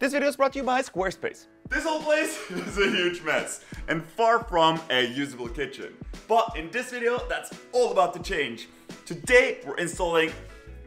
This video is brought to you by Squarespace. This whole place is a huge mess and far from a usable kitchen. But in this video, that's all about to change. Today, we're installing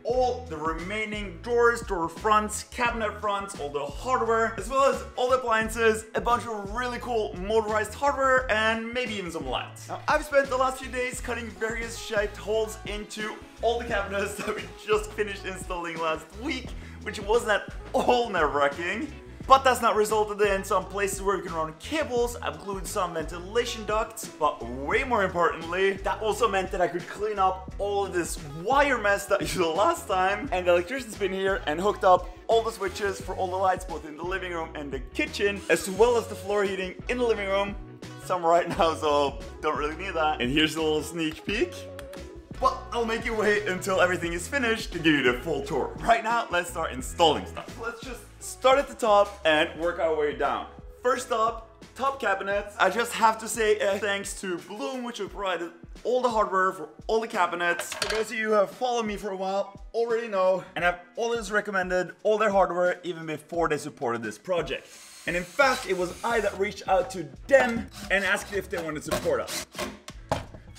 all the remaining doors, door fronts, cabinet fronts, all the hardware, as well as all the appliances, a bunch of really cool motorized hardware, and maybe even some lights. Now, I've spent the last few days cutting various shaped holes into all the cabinets that we just finished installing last week, which wasn't at all nerve-wracking. But that's not resulted in some places where we can run cables, I've glued some ventilation ducts, but way more importantly, that also meant that I could clean up all of this wire mess that you saw last time, and the electrician's been here and hooked up all the switches for all the lights both in the living room and the kitchen, as well as the floor heating in the living room. Some right now, so don't really need that. And here's a little sneak peek. But I'll make you wait until everything is finished to give you the full tour. Right now, let's start installing stuff. Let's just start at the top and work our way down. First up, top cabinets. I just have to say uh, thanks to Blum, which have provided all the hardware for all the cabinets. For those of you who have followed me for a while, already know, and I've always recommended all their hardware even before they supported this project. And in fact, it was I that reached out to them and asked if they wanted to support us.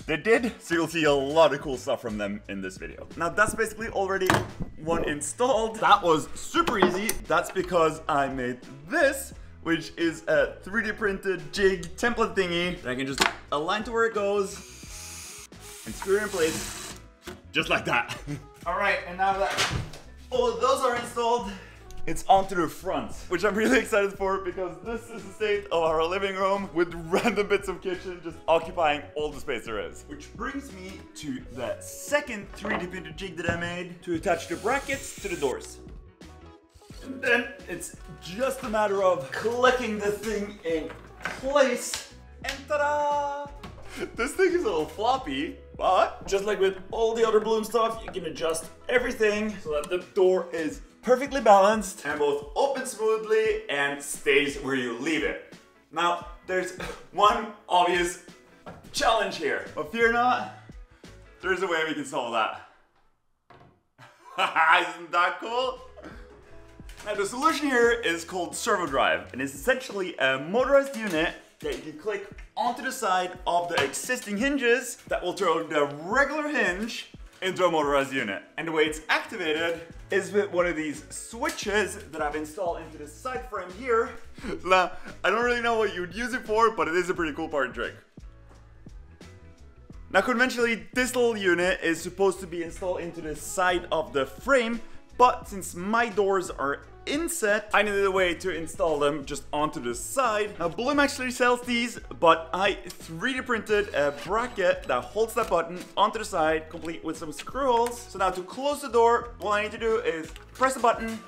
They did, so you'll see a lot of cool stuff from them in this video. Now that's basically already one installed. That was super easy. That's because I made this, which is a 3D printed jig template thingy that I can just align to where it goes and screw it in place, just like that. All right, and now that all of those are installed, it's onto the front, which I'm really excited for because this is the state of our living room with random bits of kitchen just occupying all the space there is. Which brings me to the second 3D printed jig that I made to attach the brackets to the doors. And then it's just a matter of clicking the thing in place and ta-da! This thing is a little floppy, but just like with all the other Blum stuff, you can adjust everything so that the door is perfectly balanced and both opens smoothly and stays where you leave it. Now, there's one obvious challenge here, but fear not, there's a way we can solve that. Isn't that cool? Now the solution here is called servo drive and it's essentially a motorized unit that you can click onto the side of the existing hinges that will turn the regular hinge into a motorized unit. And the way it's activated is with one of these switches that I've installed into the side frame here. Now, I don't really know what you'd use it for, but it is a pretty cool part trick. Now conventionally, this little unit is supposed to be installed into the side of the frame, but since my doors are inset, I needed a way to install them just onto the side. Now Blum actually sells these, but I 3D printed a bracket that holds that button onto the side, complete with some screw holes. So now to close the door, all I need to do is press the button,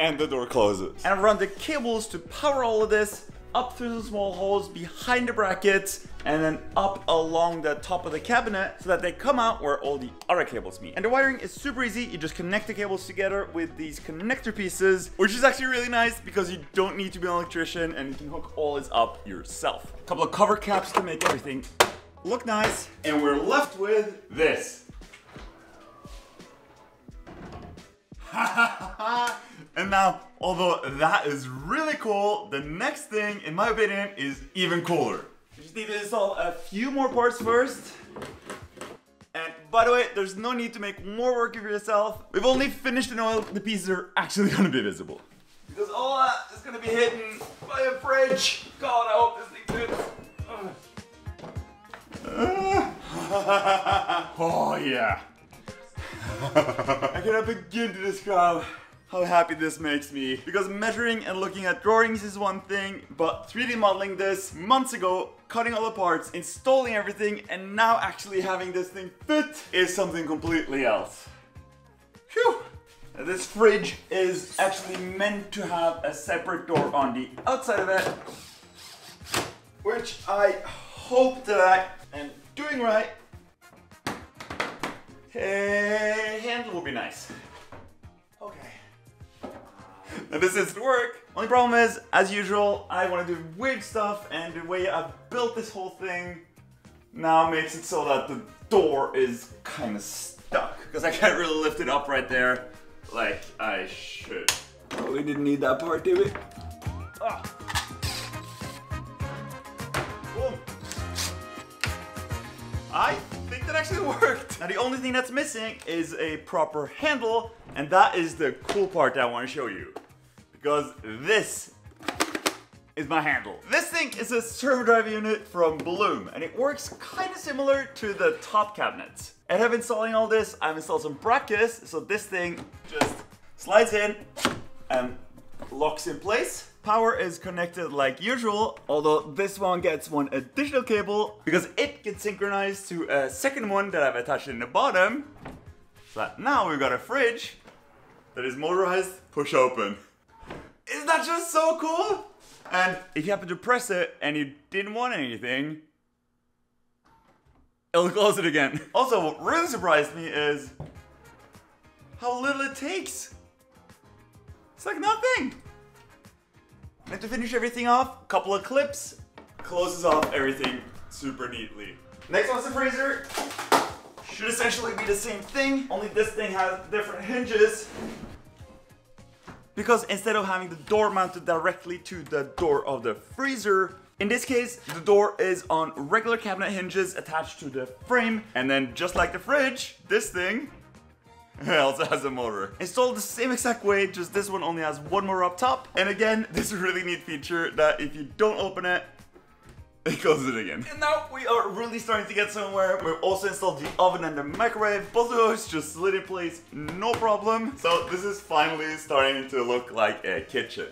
and the door closes. And I run the cables to power all of this up through the small holes behind the brackets and then up along the top of the cabinet so that they come out where all the other cables meet. And the wiring is super easy. You just connect the cables together with these connector pieces, which is actually really nice because you don't need to be an electrician and you can hook all this up yourself. A couple of cover caps to make everything look nice. And we're left with this. and now, although that is really cool, the next thing, in my opinion, is even cooler. You just need to install a few more parts first. And by the way, there's no need to make more work of yourself. We've only finished the oil, the pieces are actually gonna be visible. Because all that is gonna be hidden by a fridge. God, I hope this thing fits. oh yeah. I cannot begin to describe how happy this makes me. Because measuring and looking at drawings is one thing, but 3D modeling this months ago, cutting all the parts, installing everything, and now actually having this thing fit is something completely else. Phew! This fridge is actually meant to have a separate door on the outside of it, which I hope that I am doing right. Hey, handle will be nice. Now this is to work. Only problem is, as usual, I want to do weird stuff and the way I've built this whole thing now makes it so that the door is kind of stuck because I can't really lift it up right there like I should. Probably didn't need that part, did we? Ah. Boom. I think that actually worked. Now the only thing that's missing is a proper handle, and that is the cool part that I want to show you. Because this is my handle. This thing is a servo drive unit from Blum, and it works kind of similar to the top cabinets. Ahead of installing all this, I've installed some brackets, so this thing just slides in and locks in place. Power is connected like usual, although this one gets one additional cable because it gets synchronized to a second one that I've attached in the bottom. So now we've got a fridge that is motorized push open. Isn't that just so cool? And if you happen to press it and you didn't want anything, it'll close it again. Also, what really surprised me is how little it takes. It's like nothing. And to finish everything off, couple of clips, closes off everything super neatly. Next one's the freezer. Should essentially be the same thing, only this thing has different hinges. Because instead of having the door mounted directly to the door of the freezer, in this case, the door is on regular cabinet hinges attached to the frame, and then just like the fridge, this thing also has a motor. Installed the same exact way, just this one only has one more up top. And again, this really neat feature that if you don't open it, it closes it again. And now we are really starting to get somewhere. We've also installed the oven and the microwave. Both of those just slid in place, no problem. So this is finally starting to look like a kitchen.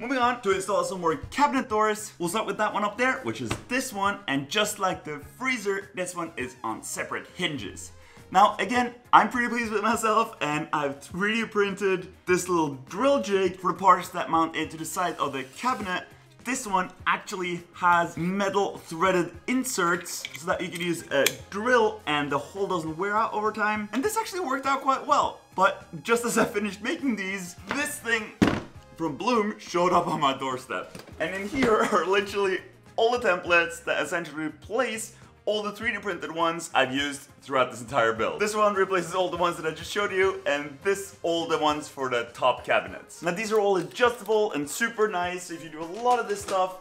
Moving on to install some more cabinet doors. We'll start with that one up there, which is this one. And just like the freezer, this one is on separate hinges. Now, again, I'm pretty pleased with myself and I've 3D printed this little drill jig for the parts that mount into the side of the cabinet. This one actually has metal threaded inserts so that you can use a drill and the hole doesn't wear out over time. And this actually worked out quite well. But just as I finished making these, this thing from Blum showed up on my doorstep. And in here are literally all the templates that essentially replace all the 3D printed ones I've used throughout this entire build. This one replaces all the ones that I just showed you, and this all the ones for the top cabinets. Now these are all adjustable and super nice if you do a lot of this stuff.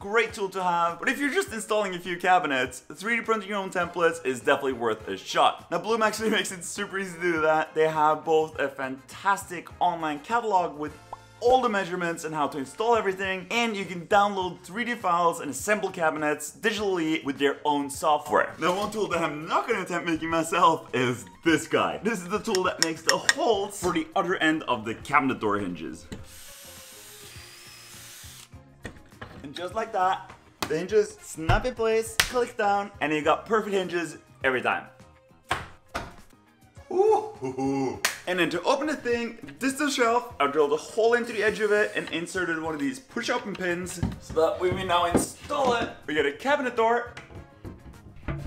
Great tool to have, but if you're just installing a few cabinets, 3D printing your own templates is definitely worth a shot. Now Blum actually makes it super easy to do that. They have both a fantastic online catalog with all the measurements and how to install everything and you can download 3D files and assemble cabinets digitally with their own software. Now one tool that I'm not going to attempt making myself is this guy. This is the tool that makes the holes for the other end of the cabinet door hinges. And just like that, the hinges snap in place, click down, and you got perfect hinges every time. Ooh. And then to open the thing, this is the shelf. I drilled a hole into the edge of it and inserted one of these push open pins so that we now install it, we get a cabinet door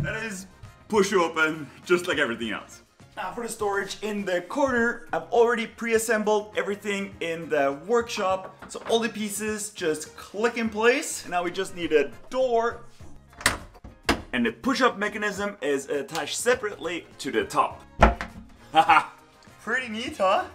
that is push open just like everything else. Now for the storage in the corner, I've already pre-assembled everything in the workshop. So all the pieces just click in place. Now we just need a door and the push-up mechanism is attached separately to the top. Haha. Pretty neat, huh?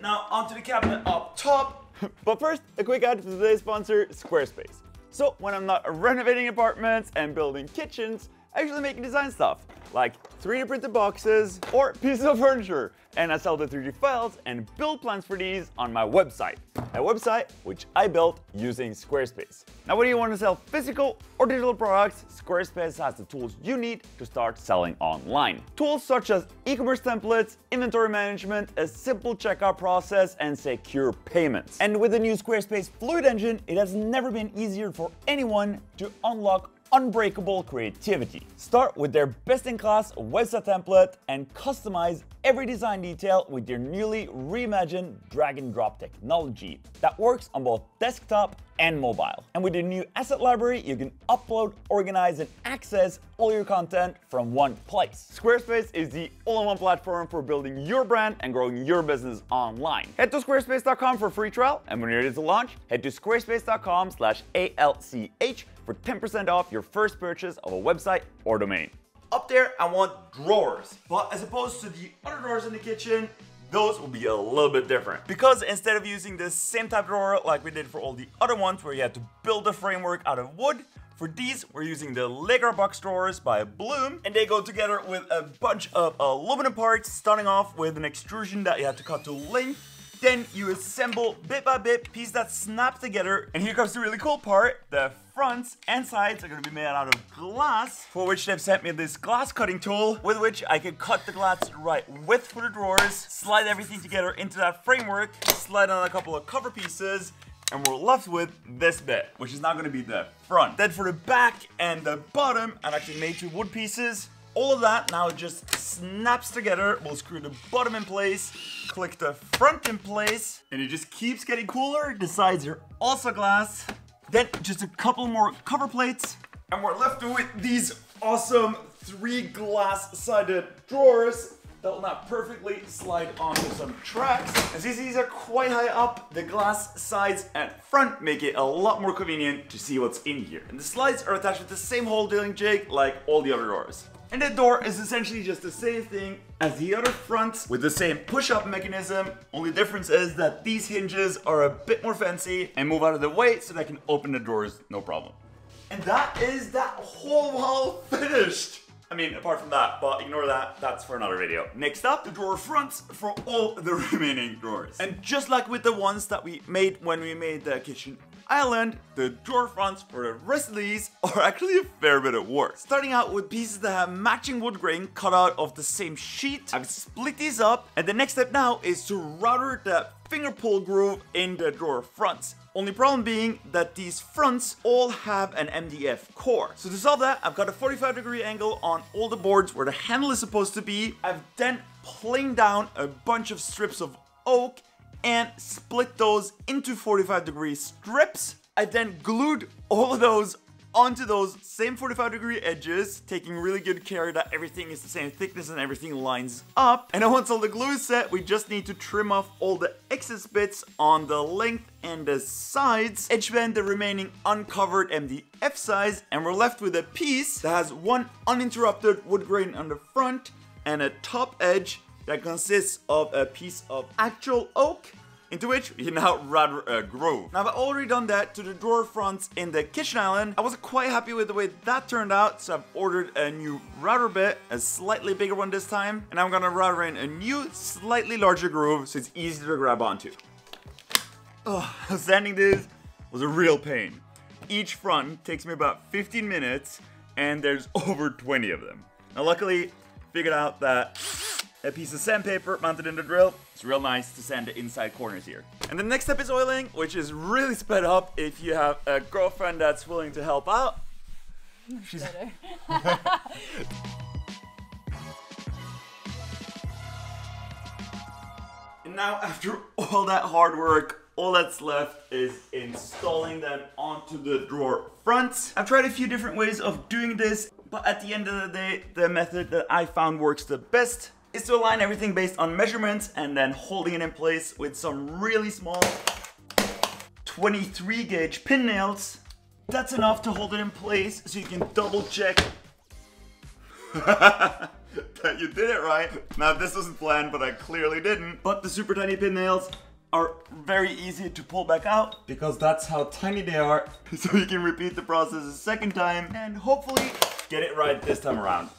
Now onto the cabinet up top. but first, a quick ad for today's sponsor, Squarespace. So when I'm not renovating apartments and building kitchens, I usually make design stuff like 3D printed boxes or pieces of furniture. And I sell the 3D files and build plans for these on my website. A website which I built using Squarespace. Now whether you want to sell physical or digital products, Squarespace has the tools you need to start selling online. Tools such as e-commerce templates, inventory management, a simple checkout process, and secure payments. And with the new Squarespace Fluid Engine, it has never been easier for anyone to unlock unbreakable creativity. Start with their best-in-class website template and customize every design detail with their newly reimagined drag and drop technology that works on both desktop and mobile. And with the new asset library, you can upload, organize, and access all your content from one place. Squarespace is the all-in-one platform for building your brand and growing your business online. Head to squarespace.com for a free trial, and when you're ready to launch, head to squarespace.com slash ALCH for 10% off your first purchase of a website or domain. Up there, I want drawers. But as opposed to the other drawers in the kitchen, those will be a little bit different. Because instead of using the same type of drawer like we did for all the other ones where you had to build a framework out of wood, for these, we're using the Legrabox drawers by Blum, and they go together with a bunch of aluminum parts, starting off with an extrusion that you have to cut to length, then you assemble bit by bit, piece that snap together. And here comes the really cool part. The fronts and sides are gonna be made out of glass, for which they've sent me this glass cutting tool, with which I can cut the glass right width for the drawers, slide everything together into that framework, slide on a couple of cover pieces, and we're left with this bit, which is now gonna be the front. Then for the back and the bottom, I've actually made two wood pieces. All of that now just snaps together. We'll screw the bottom in place, click the front in place, and it just keeps getting cooler. The sides are also glass. Then just a couple more cover plates, and we're left with these awesome three glass-sided drawers that will now perfectly slide onto some tracks. And since these are quite high up, the glass sides and front make it a lot more convenient to see what's in here. And the slides are attached with the same hole drilling jig like all the other doors. And the door is essentially just the same thing as the other fronts with the same push-up mechanism. Only difference is that these hinges are a bit more fancy and move out of the way so that I can open the doors no problem. And that is that whole wall finished. I mean, apart from that, but ignore that, that's for another video. Next up, the drawer fronts for all the remaining drawers. And just like with the ones that we made when we made the kitchen island, the drawer fronts for the rest of these are actually a fair bit of work. Starting out with pieces that have matching wood grain cut out of the same sheet, I've split these up, and the next step now is to router the finger pull groove in the drawer fronts. Only problem being that these fronts all have an MDF core. So to solve that, I've got a 45 degree angle on all the boards where the handle is supposed to be. I've then planed down a bunch of strips of oak and split those into 45 degree strips. I then glued all of those onto those same 45 degree edges, taking really good care that everything is the same thickness and everything lines up. And then once all the glue is set, we just need to trim off all the excess bits on the length and the sides, edge band the remaining uncovered MDF size, and we're left with a piece that has one uninterrupted wood grain on the front and a top edge that consists of a piece of actual oak into which we now router a groove. Now I've already done that to the drawer fronts in the kitchen island. I wasn't quite happy with the way that turned out, so I've ordered a new router bit, a slightly bigger one this time, and I'm gonna router in a new, slightly larger groove so it's easier to grab onto. Oh, sanding this was a real pain. Each front takes me about 15 minutes, and there's over 20 of them. Now luckily, figured out that a piece of sandpaper mounted in the drill. It's real nice to sand the inside corners here. And the next step is oiling, which is really sped up if you have a girlfriend that's willing to help out. She's and now after all that hard work, all that's left is installing them onto the drawer fronts. I've tried a few different ways of doing this, but at the end of the day, the method that I found works the best is to align everything based on measurements and then holding it in place with some really small 23 gauge pin nails. That's enough to hold it in place so you can double check that you did it right. Now this wasn't planned, but I clearly didn't. But the super tiny pin nails are very easy to pull back out because that's how tiny they are. So you can repeat the process a second time and hopefully get it right this time around.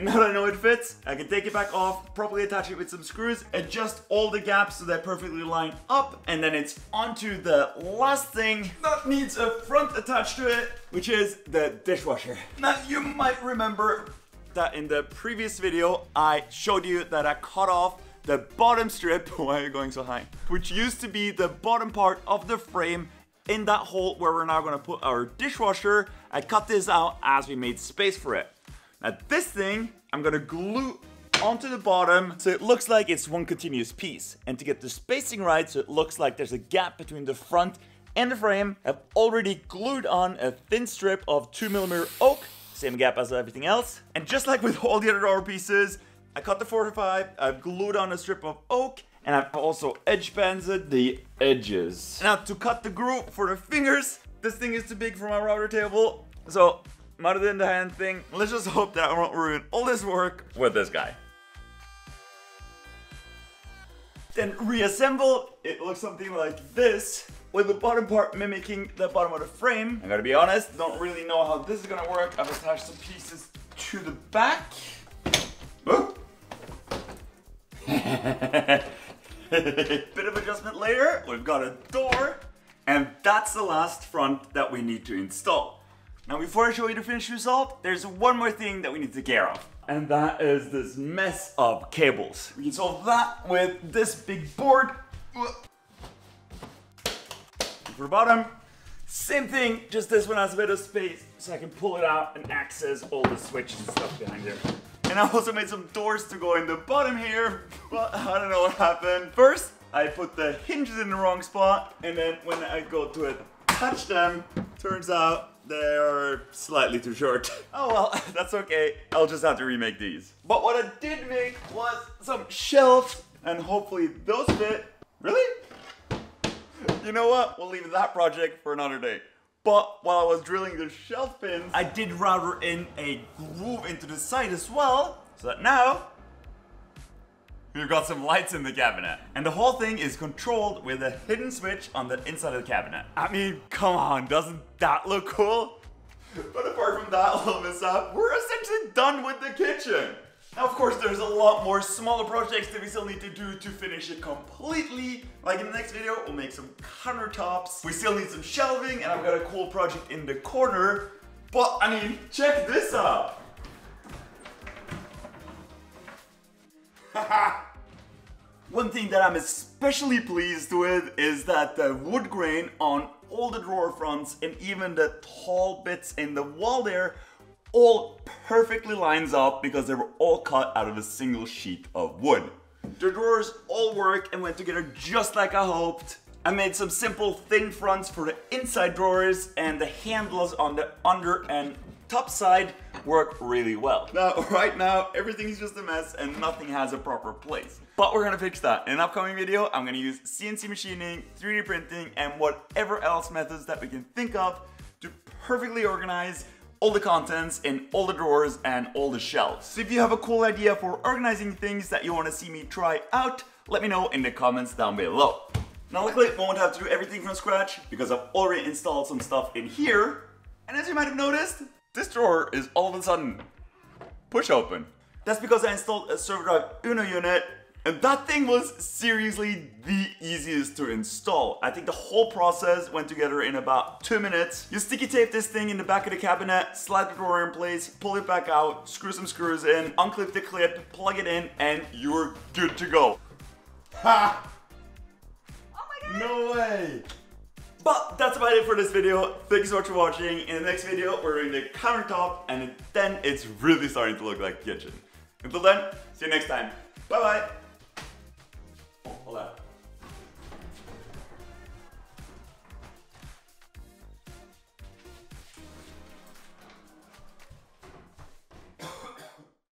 Now that I know it fits, I can take it back off, properly attach it with some screws, adjust all the gaps so they're perfectly lined up, and then it's onto the last thing that needs a front attached to it, which is the dishwasher. Now you might remember that in the previous video, I showed you that I cut off the bottom strip, why are you going so high? Which used to be the bottom part of the frame in that hole where we're now gonna put our dishwasher. I cut this out as we made space for it. Now this thing, I'm gonna glue onto the bottom so it looks like it's one continuous piece. And to get the spacing right so it looks like there's a gap between the front and the frame, I've already glued on a thin strip of 2mm oak, same gap as everything else. And just like with all the other door pieces, I cut the 45, I've glued on a strip of oak, and I've also edge banded the edges. Now to cut the groove for the fingers, this thing is too big for my router table, so mudder than the hand thing. Let's just hope that I won't ruin all this work with this guy. Then reassemble, it looks something like this, with the bottom part mimicking the bottom of the frame. I gotta be honest, don't really know how this is gonna work. I've attached some pieces to the back. Bit of adjustment later, we've got a door, and that's the last front that we need to install. Now before I show you the finished result, there's one more thing that we need to care of. And that is this mess of cables. We can solve that with this big board. For the bottom, same thing, just this one has a bit of space so I can pull it out and access all the switches and stuff behind there. And I also made some doors to go in the bottom here, but I don't know what happened. First, I put the hinges in the wrong spot, and then when I go to attach them, turns out they're slightly too short. Oh well, that's okay. I'll just have to remake these. But what I did make was some shelves, and hopefully those fit. Really? You know what? We'll leave that project for another day. But while I was drilling the shelf pins, I did router in a groove into the side as well, so that now we've got some lights in the cabinet. And the whole thing is controlled with a hidden switch on the inside of the cabinet. I mean, come on, doesn't that look cool? But apart from that little mishap, we're essentially done with the kitchen. Now, of course, there's a lot more smaller projects that we still need to do to finish it completely. Like in the next video, we'll make some countertops. We still need some shelving, and I've got a cool project in the corner. But, I mean, check this out. One thing that I'm especially pleased with is that the wood grain on all the drawer fronts and even the tall bits in the wall there all perfectly lines up because they were all cut out of a single sheet of wood. The drawers all work and went together just like I hoped. I made some simple thin fronts for the inside drawers and the handles on the under and top side work really well. Now, right now, everything's just a mess and nothing has a proper place. But we're gonna fix that. In an upcoming video, I'm gonna use CNC machining, 3D printing, and whatever else methods that we can think of to perfectly organize all the contents in all the drawers and all the shelves. So if you have a cool idea for organizing things that you want to see me try out, let me know in the comments down below. Now luckily I won't have to do everything from scratch because I've already installed some stuff in here. And as you might have noticed, this drawer is all of a sudden push open. That's because I installed a servo drive Uno unit and that thing was seriously the easiest to install. I think the whole process went together in about two minutes. You sticky tape this thing in the back of the cabinet, slide the drawer in place, pull it back out, screw some screws in, unclip the clip, plug it in, and you're good to go. Ha! Oh my god! No way! But that's about it for this video. Thanks so much for watching. In the next video, we're doing the countertop, and then it's really starting to look like kitchen. Until then, see you next time. Bye-bye. Oh, hold on.